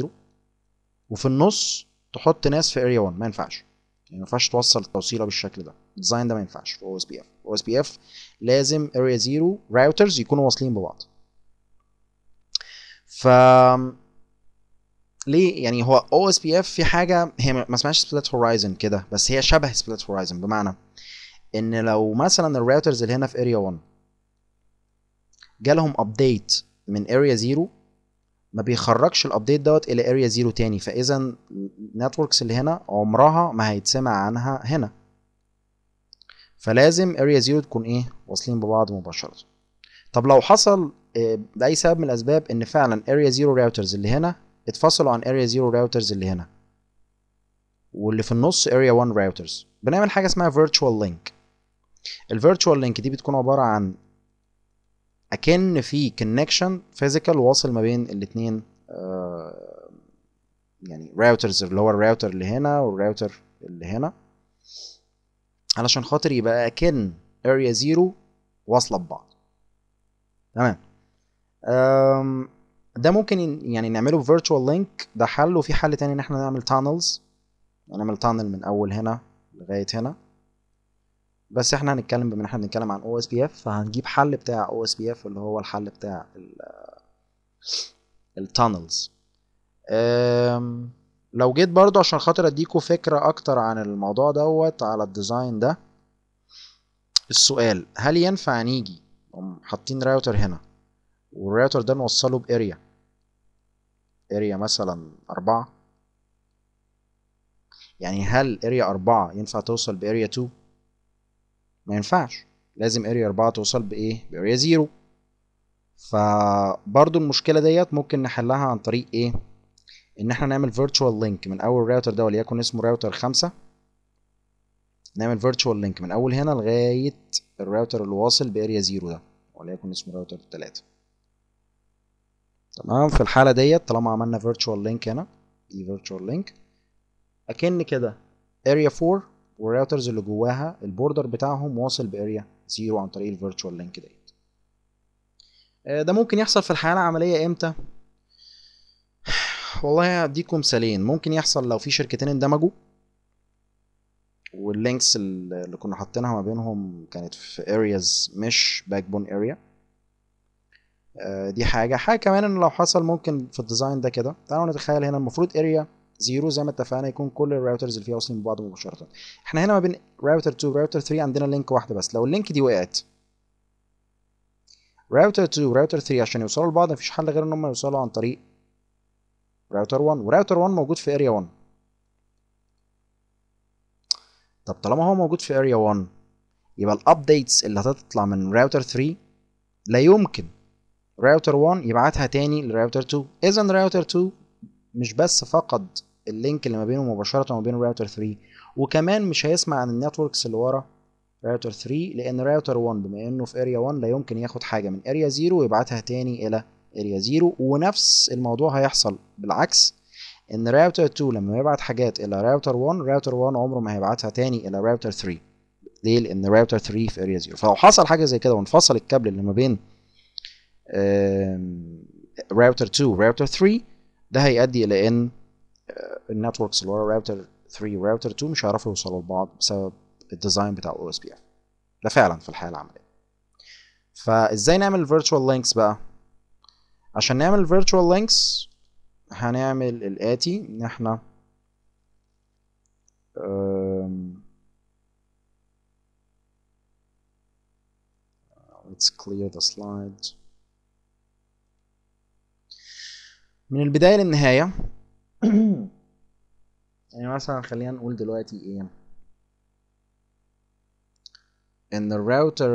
0 وفي النص تحط ناس في area 1 ما ينفعش. يعني ما ينفعش توصل التوصيله بالشكل ده. ال design ده ما ينفعش في أو اس بي اف أو اس بي اف لازم area 0 routers يكونوا واصلين ببعض. ف ليه؟ يعني هو OSPF في حاجة هي ما اسمهاش split horizon كده بس هي شبه split horizon بمعنى إن لو مثلا ال routers اللي هنا في area 1 جالهم update من area 0 ما بيخرجش ال update دوت إلى area 0 تاني. فإذا ال networks اللي هنا عمرها ما هيتسمع عنها هنا. فلازم area 0 تكون إيه؟ واصلين ببعض مباشرة. طب لو حصل لأي سبب من الأسباب إن فعلا area 0 routers اللي هنا اتفصلوا عن area 0 routers اللي هنا. واللي في النص area 1 routers بنعمل حاجة اسمها virtual link ال virtual link دي بتكون عبارة عن أكن في connection physical واصل ما بين الاثنين آه يعني routers اللي هو الراوتر اللي هنا والراوتر اللي هنا. علشان خاطر يبقى أكن area 0 واصلة ببعض. تمام. ده ممكن يعني نعمله virtual link ده حل. وفي حل تاني إن إحنا نعمل tunnels نعمل tunnel من أول هنا لغاية هنا. بس إحنا هنتكلم بما ان إحنا بنتكلم عن OSPF فهنجيب حل بتاع OSPF اللي هو الحل بتاع ال tunnels لو جيت برضو عشان خاطر اديكوا فكرة أكتر عن الموضوع دوت على ال design ده السؤال هل ينفع نيجي حاطين راوتر هنا والراوتر ده نوصله ب area؟ area مثلا أربعة. يعني هل area أربعة ينفع توصل ب area 2 ما ينفعش. لازم area 4 توصل بايه ب area 0 فبرضو المشكلة ديت ممكن نحلها عن طريق إيه؟ إن إحنا نعمل virtual link من أول راوتر ده وليكن اسمه راوتر 5 نعمل virtual link من أول هنا لغاية الراوتر اللي واصل ب area 0 ده وليكن اسمه راوتر 3 تمام؟ في الحالة ديت طالما عملنا virtual link هنا دي virtual link أكن كده area 4 وال routers اللي جواها ال border بتاعهم واصل ب area 0 عن طريق ال virtual link ديت. ده ممكن يحصل في الحياة العملية إمتى؟ والله هديكم مثالين. ممكن يحصل لو في شركتين اندمجوا وال links اللي كنا حاطينها ما بينهم كانت في areas مش backbone area دي حاجة. حاجة كمان إن لو حصل ممكن في ال design ده كده. تعالوا نتخيل هنا المفروض area zero زي ما اتفقنا يكون كل ال routers اللي فيها واصلين ببعض مباشرة. إحنا هنا ما بين راوتر 2 وراوتر 3 عندنا link واحدة بس. لو ال link دي وقعت. راوتر 2 وراوتر 3 عشان يوصلوا لبعض مفيش حل غير إن هم يوصلوا عن طريق راوتر 1 وراوتر 1 موجود في area 1 طب طالما هو موجود في area 1 يبقى ال updates اللي هتطلع من راوتر 3 لا يمكن راوتر 1 يبعتها تاني لراوتر 2 اذا راوتر 2 مش بس فقد ال link اللي ما بينه مباشرة وما بين راوتر 3 وكمان مش هيسمع عن ال networks اللي ورا راوتر 3 لأن راوتر 1 بما إنه في area 1 لا يمكن ياخد حاجة من area 0 ويبعتها تاني إلى area 0 ونفس الموضوع هيحصل. بالعكس إن راوتر 2 لما يبعت حاجات إلى راوتر 1 راوتر 1 عمره ما هيبعتها تاني إلى راوتر 3 ليه؟ لأن راوتر 3 في area 0 فلو حصل حاجة زي كده وانفصل الكابل اللي ما بين راوتر 2 وراوتر 3 ده هيؤدي إلى إن ال networks اللي ورا راوتر 3 وراوتر 2 مش هيعرفوا يوصلوا لبعض بسبب ال design بتاع OSPF. ده فعلا في الحياة العملية. فإزاي نعمل virtual links بقى؟ عشان نعمل virtual links هنعمل الاتي إن إحنا let's clear the slide. من البداية للنهاية. يعني مثلا خلينا نقول دلوقتي إيه؟ إن الراوتر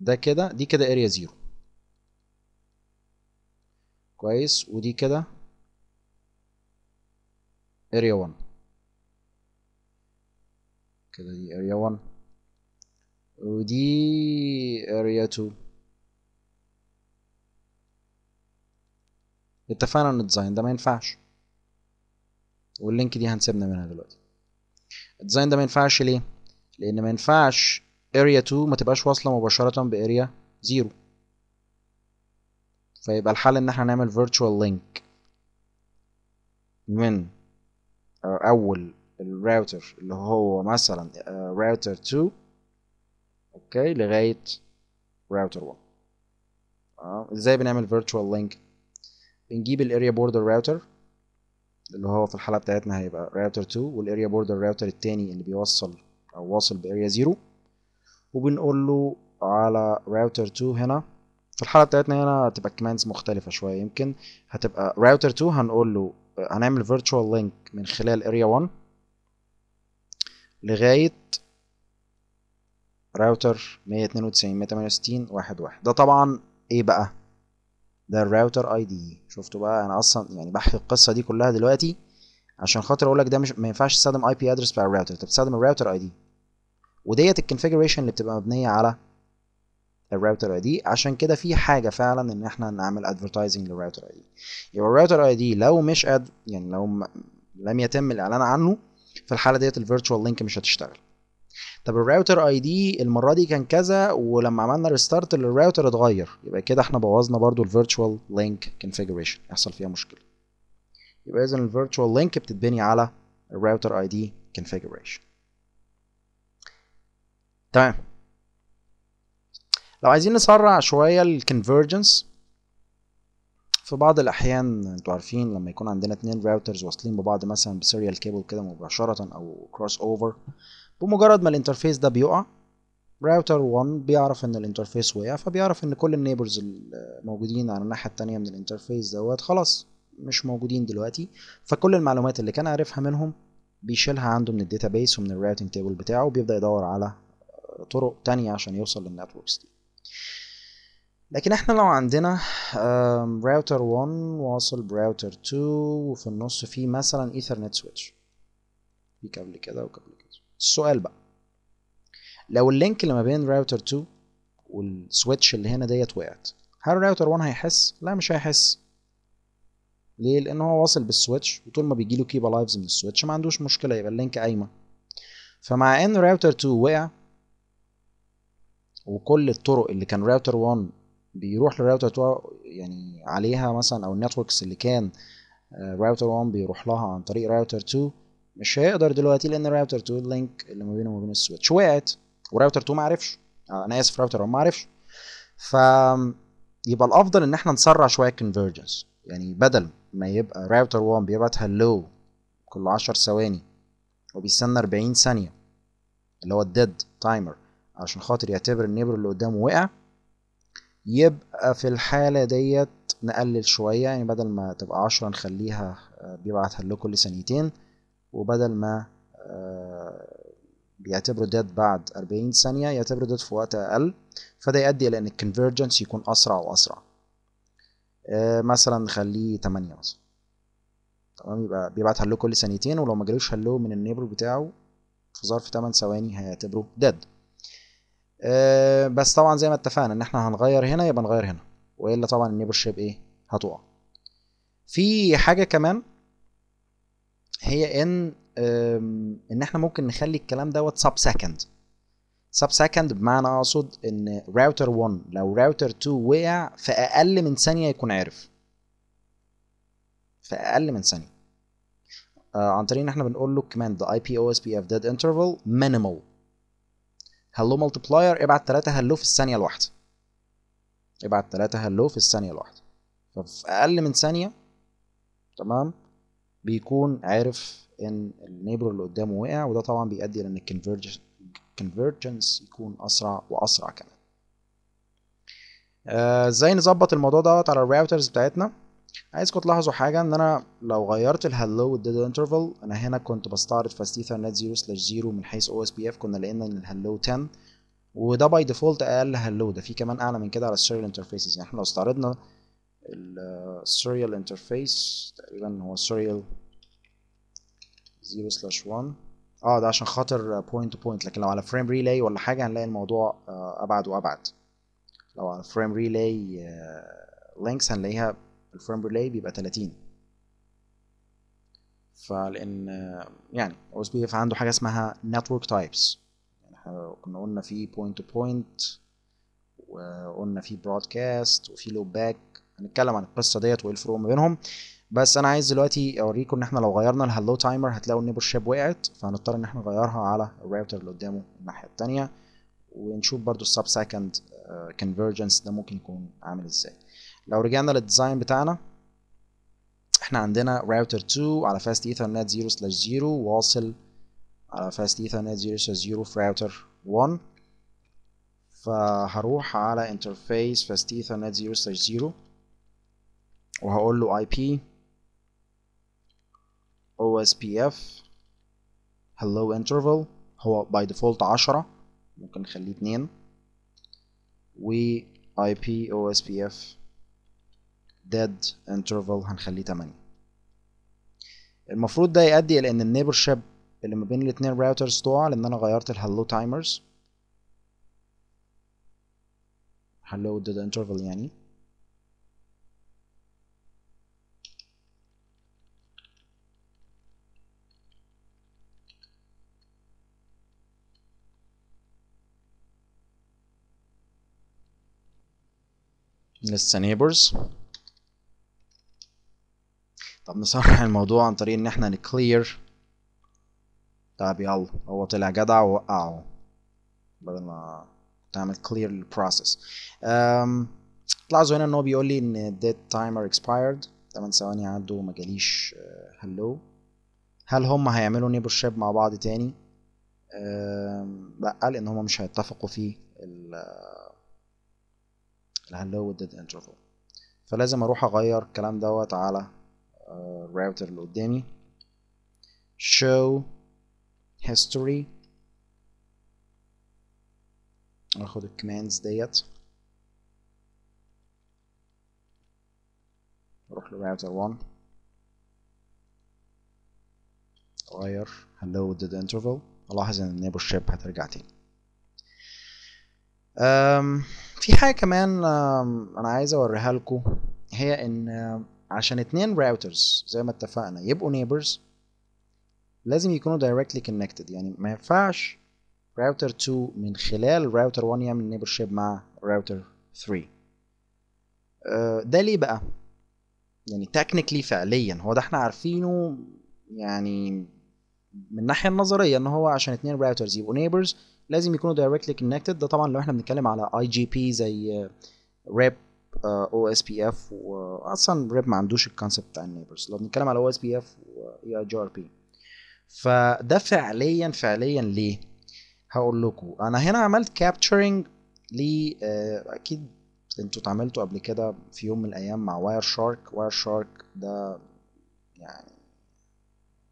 ده كده دي كده area zero كويس؟ ودي كده area 1 كده دي area 1 ودي area 2 اتفقنا ان ال design ده ما ينفعش. وال link دي هنسيبنا منها دلوقتي. ال design ده ما ينفعش ليه؟ لأن ما ينفعش area 2 ما تبقاش واصلة مباشرة ب area 0 فيبقى الحل إن إحنا نعمل virtual link من آه، أول الراوتر اللي هو مثلا راوتر 2 okay لغاية راوتر 1 آه إزاي بنعمل virtual link بنجيب ال area border router اللي هو في الحاله بتاعتنا هيبقى راوتر 2 وال area border router التاني اللي بيوصل أو واصل ب area 0 وبنقول له على راوتر 2 هنا. في الحاله بتاعتنا هنا هتبقى ال commands مختلفة شوية. يمكن هتبقى راوتر 2 هنقول له هنعمل virtual link من خلال area 1 لغاية راوتر 192 168 واحد واحد. ده طبعا إيه بقى. ده ال router ID شفتوا بقى أنا أصلا يعني بحكي القصة دي كلها دلوقتي عشان خاطر أقول لك ده مش ما ينفعش تستخدم IP address بتاع الراوتر أنت بتستخدم ال router ID وديت ال configuration اللي بتبقى مبنية على ال router ID عشان كده في حاجة فعلا إن إحنا نعمل advertising لل router ID يبقى ال router ID لو مش ad... يعني لو م... لم يتم الإعلان عنه في الحالة ديت ال virtual link مش هتشتغل. طب ال router ID المرة دي كان كذا ولما عملنا restart لل router اتغير. يبقى كده إحنا بوظنا برضو ال virtual link configuration يحصل فيها مشكلة. يبقى اذا ال virtual link بتتبني على ال router ID configuration. تمام. لو عايزين نسرع شوية ال convergence في بعض الأحيان أنتوا عارفين لما يكون عندنا اتنين routers واصلين ببعض مثلا ب serial cable كده مباشرة أو crossover بمجرد ما ال interface ده بيقع راوتر 1 بيعرف إن ال interface وقع فبيعرف إن كل ال neighbors الموجودين على الناحية التانية من ال interface دوت خلاص مش موجودين دلوقتي. فكل المعلومات اللي كان عارفها منهم بيشيلها عنده من ال database ومن ال routing table بتاعه وبيبدأ يدور على طرق تانية عشان يوصل لل networks دي. لكن إحنا لو عندنا راوتر 1 واصل براوتر 2 وفي النص فيه مثلا Ethernet switch في كابل كده وكابل كده السؤال بقى لو ال link اللي ما بين راوتر 2 وال switch اللي هنا ديت وقعت هل راوتر 1 هيحس؟ لا مش هيحس ليه؟ لأن هو واصل بال switch وطول ما بيجيله keepalives من ال switch ما عندوش مشكلة يبقى ال link قايمة فمع إن راوتر 2 وقع وكل الطرق اللي كان راوتر 1 بيروح لراوتر 2 يعني عليها مثلا أو ال networks اللي كان راوتر 1 بيروح لها عن طريق راوتر 2 مش هيقدر دلوقتي لأن راوتر 2 ال link اللي ما بينه وما بين ال switch وقعت وراوتر 2 ما عرفش. أنا آسف راوتر 1 ما عرفش. ف يبقى الأفضل إن إحنا نسرع شوية ال convergence يعني بدل ما يبقى راوتر 1 بيبعت hello كل 10 ثواني وبيستنى 40 ثانية اللي هو ال dead timer عشان خاطر يعتبر ال neighbor اللي قدامه وقع. يبقى في الحالة ديت نقلل شوية يعني بدل ما تبقى عشرة نخليها بيبعت hello كل ثانيتين وبدل ما بيعتبروا dead بعد أربعين ثانية يعتبروا dead في وقت أقل فده يؤدي إلى إن ال convergence يكون أسرع وأسرع. مثلا نخليه تمانية مثلا. تمام؟ يبقى بيبعت hello كل ثانيتين ولو ما جالوش hello من ال neighbor بتاعه في ظرف 8 ثواني هيعتبره dead أه بس طبعا زي ما اتفقنا إن إحنا هنغير هنا يبقى نغير هنا. وإلا طبعا ال neighborship إيه هتقع. في حاجة كمان هي إن إن إحنا ممكن نخلي الكلام دوت sub second sub second بمعنى أقصد إن راوتر 1 لو راوتر 2 وقع في أقل من ثانية يكون عارف. في أقل من ثانية. آه عن طريق إن إحنا بنقول له كمان the IP OSPF dead interval minimal. hello multiplier ابعت 3 hello في الثانية الواحده ابعت 3 hello في الثانية الواحده ففي أقل من ثانية تمام بيكون عارف إن ال neighbor اللي قدامه وقع وده طبعا بيؤدي إلى إن ال convergence يكون أسرع وأسرع كمان. إزاي آه نظبط الموضوع دوت على ال routers بتاعتنا؟ عايزكم تلاحظوا حاجة إن أنا لو غيرت ال hello وال dead interval أنا هنا كنت بستعرض fast ethernet 0 slash 0 من حيث OSPF كنا لقينا إن ال hello 10 وده by default أقل hello ده في كمان أعلى من كده على ال serial interfaces يعني إحنا لو استعرضنا ال serial interface تقريبا هو ال serial 0 slash 1 آه ده عشان خاطر point to point لكن لو على frame relay ولا حاجة هنلاقي الموضوع أبعد وأبعد. لو على frame relay links هنلاقيها ال frame relay بيبقى 30 فلأن يعني OSPF عنده حاجة اسمها network types يعني إحنا كنا قلنا في point to point وقلنا في broadcast وفي loopback هنتكلم عن القصة ديت وإيه الفروق ما بينهم. بس أنا عايز دلوقتي أوريكم إن إحنا لو غيرنا ال hello timer هتلاقوا ال neighborship وقعت فهنضطر إن إحنا نغيرها على الراوتر اللي قدامه الناحية التانية ونشوف برضو ال sub second convergence ده ممكن يكون عامل إزاي. لو رجعنا لل design بتاعنا إحنا عندنا راوتر 2 على fast ethernet 0 slash 0 واصل على fast ethernet 0 slash 0 في راوتر 1 فهروح على interface fast ethernet 0 slash 0 وهقول له IP OSPF hello interval هو by default 10 ممكن نخليه 2 و IP OSPF dead interval هنخليه 8 المفروض ده يؤدي إلى إن ال neighborship اللي ما بين الاتنين routers تقع لأن أنا غيرت ال hello timers hello dead interval يعني. لسه neighbors طب نصحح الموضوع عن طريق إن إحنا ن clear. طب يلا هو طلع جدع ووقعه بدل ما تعمل clear لل process تلاحظوا هنا إن هو بيقول لي إن dead timer expired. 8 ثواني عدوا وما جاليش hello هل هم هيعملوا neighborship مع بعض تاني؟ لأ لأن هم مش هيتفقوا في ال hello وال dead interval فلازم أروح أغير الكلام دوت على الراوتر اللي قدامي. Show history. آخد ال commands ديت. أروح لراوتر 1 اغير hello dead interval. ألاحظ إن ال neighborship هترجع تاني. في حاجة كمان أنا عايز أوريها لكم. هي إن عشان اتنين routers زي ما اتفقنا يبقوا neighbors لازم يكونوا directly connected. يعني ما ينفعش راوتر 2 من خلال راوتر 1 يعمل neighborship مع راوتر 3 أه ده ليه بقى؟ يعني technically فعليا هو ده إحنا عارفينه يعني من الناحية النظرية إن هو عشان اتنين routers يبقوا neighbors لازم يكونوا directly connected. ده طبعا لو إحنا بنتكلم على IGP زي RIP OSPF واصلا RIP ما عندوش ال concept بتاع ال neighbors. لو بنتكلم على أو اس بي اف واي اي جي ار بي فده فعليا فعليا ليه؟ هقول لكم. أنا هنا عملت capturing ل أكيد أنتوا اتعاملتوا قبل كده في يوم من الأيام مع Wireshark Wireshark ده يعني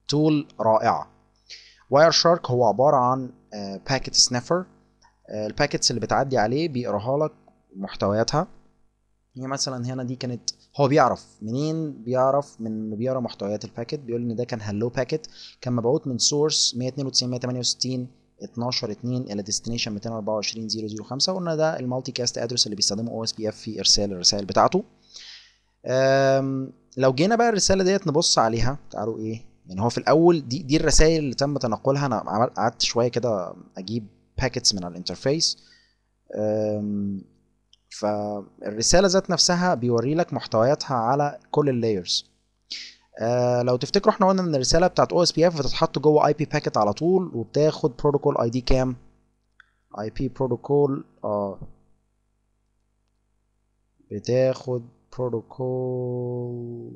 tool رائعة. Wireshark هو عبارة عن packet sniffer ال packets اللي بتعدي عليه بيقراها لك محتوياتها. هي مثلا هنا دي كانت هو بيعرف منين؟ بيعرف من إنه بيقرأ محتويات ال packet. بيقول إن ده كان hello packet كان مبعوث من source 192 168 12 2 إلى destination 224 005 وقلنا ده ال multicast address اللي بيستخدمه OSPF في إرسال الرسائل بتاعته. لو جينا بقى الرسالة ديت نبص عليها تعالوا إيه؟ يعني هو في الأول دي دي الرسائل اللي تم تنقلها. أنا قعدت شوية كده أجيب packets من على ال interface. فالرسالة ذات نفسها بيوري لك محتوياتها على كل ال layers آه لو تفتكروا إحنا قلنا إن الرسالة بتاعت OSPF بتتحط جوه IP packet على طول وبتاخد protocol ID كام؟ IP protocol آه بتاخد بروتوكول